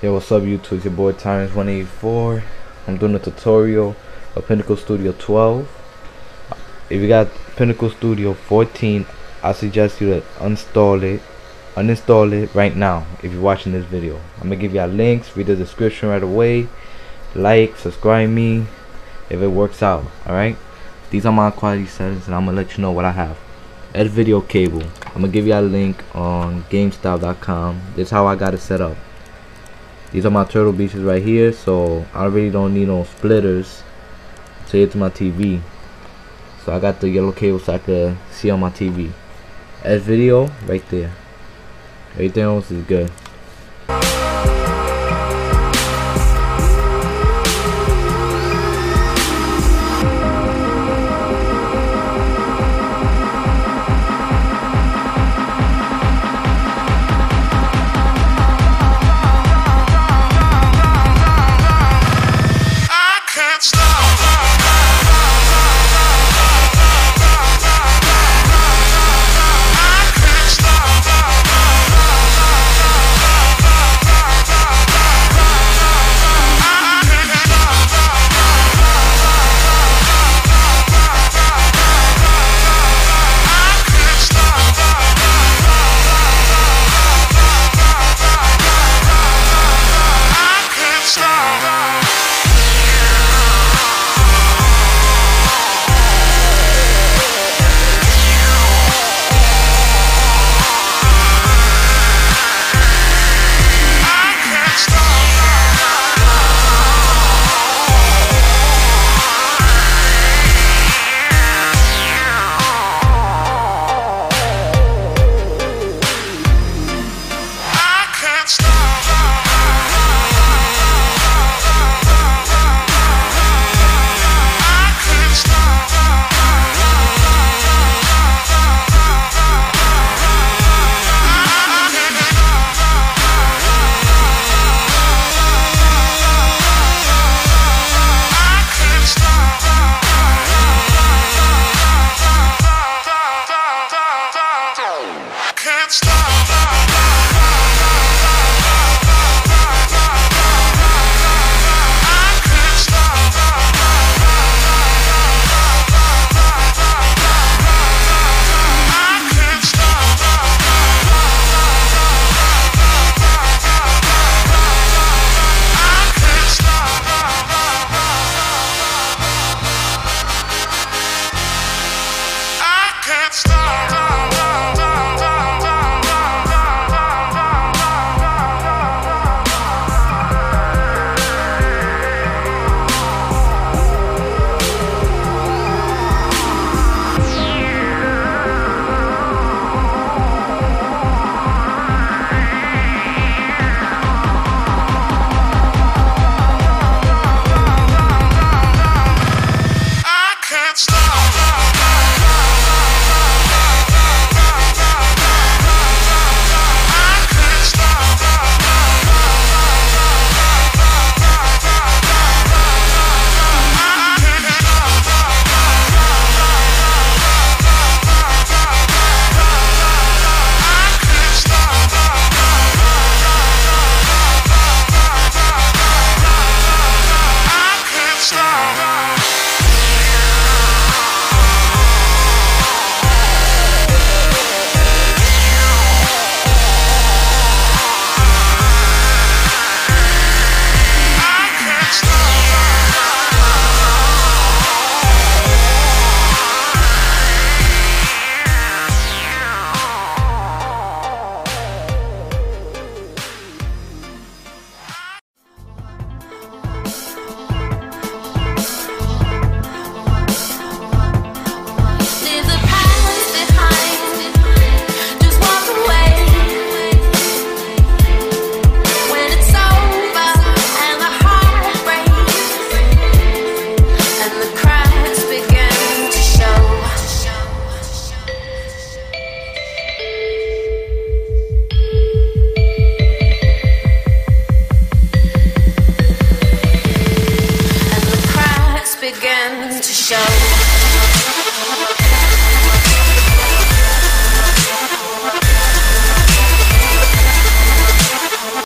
Yo, what's up YouTube? It's your boy Tyrantz184. I'm doing a tutorial of Pinnacle Studio 12. If you got Pinnacle Studio 14, I suggest you to install it. Uninstall it right now if you're watching this video. I'm gonna give y'all links, read the description right away. Like, subscribe me if it works out. Alright? These are my quality settings and I'm gonna let you know what I have. S-video cable. I'm gonna give y'all a link on GameStop.com. This is how I got it set up these are my turtle beaches right here so I really don't need no splitters to hit to my TV so I got the yellow cable so I could see on my TV S-video right there. Everything else is good to show.